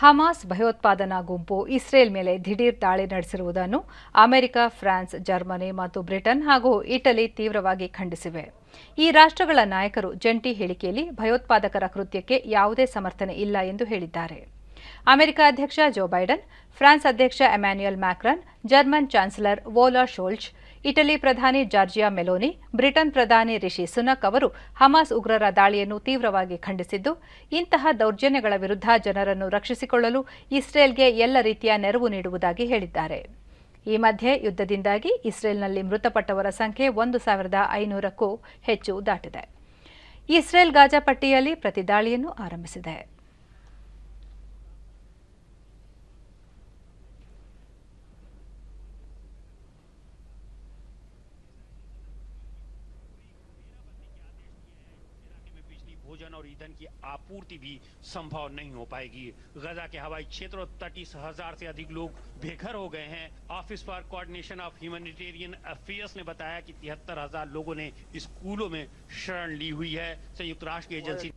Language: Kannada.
ಹಮಾಸ್ ಭಯೋತ್ಪಾದನಾ ಗುಂಪು ಇಸ್ರೇಲ್ ಮೇಲೆ ದಿಢೀರ್ ದಾಳಿ ನಡೆಸಿರುವುದನ್ನು ಅಮೆರಿಕ, ಫ್ರಾನ್ಸ್, ಜರ್ಮನಿ ಮತ್ತು ಬ್ರಿಟನ್ ಹಾಗೂ ಇಟಲಿ ತೀವ್ರವಾಗಿ ಖಂಡಿಸಿವೆ. ಈ ರಾಷ್ಟ್ರಗಳ ನಾಯಕರು ಜಂಟಿ ಹೇಳಿಕೆಯಲ್ಲಿ ಭಯೋತ್ಪಾದಕರ ಕೃತ್ಯಕ್ಕೆ ಯಾವುದೇ ಸಮರ್ಥನೆ ಇಲ್ಲ ಎಂದು ಹೇಳಿದ್ದಾರೆ. ಅಮೆರಿಕ ಅಧ್ಯಕ್ಷ ಜೋ ಬೈಡನ್, ಫ್ರಾನ್ಸ್ ಅಧ್ಯಕ್ಷ Emmanuel Macron, German chancellor Olaf Scholz, Italy ಪ್ರಧಾನಿ ಜಾರ್ಜಿಯಾ ಮೆಲೋನಿ, ಬ್ರಿಟನ್ ಪ್ರಧಾನಿ ರಿಷಿ ಸುನಕ್ ಅವರು ಹಮಾಸ್ ಉಗ್ರರ ದಾಳಿಯನ್ನು ತೀವ್ರವಾಗಿ ಖಂಡಿಸಿದ್ದು, ಇಂತಹ ದೌರ್ಜನ್ಯಗಳ ವಿರುದ್ಧ ಜನರನ್ನು ರಕ್ಷಿಸಿಕೊಳ್ಳಲು ಇಸ್ರೇಲ್ಗೆ ಎಲ್ಲ ರೀತಿಯ ನೆರವು ನೀಡುವುದಾಗಿ ಹೇಳಿದ್ದಾರೆ. ಈ ಮಧ್ಯೆ ಯುದ್ಧದಿಂದಾಗಿ ಇಸ್ರೇಲ್ನಲ್ಲಿ ಮೃತಪಟ್ಟವರ ಸಂಖ್ಯೆ ಒಂದು ಸಾವಿರದ ಐನೂರಕ್ಕೂ ಹೆಚ್ಚು ದಾಟಿದೆ. ಇಸ್ರೇಲ್ ಗಾಜಾ ಪಟ್ಟಿಯಲ್ಲಿ ಪ್ರತಿದಾಳಿಯನ್ನು ಆರಂಭಿಸಿದೆ. भोजन और ईंधन की आपूर्ति भी संभव नहीं हो पाएगी। गजा के हवाई क्षेत्र और तटीस हज़ार से अधिक लोग बेघर हो गए हैं। Office for Coordination of Humanitarian Affairs ने बताया कि तिहत्तर हज़ार लोगों ने स्कूलों में शरण ली हुई है। संयुक्त राष्ट्र की एजेंसी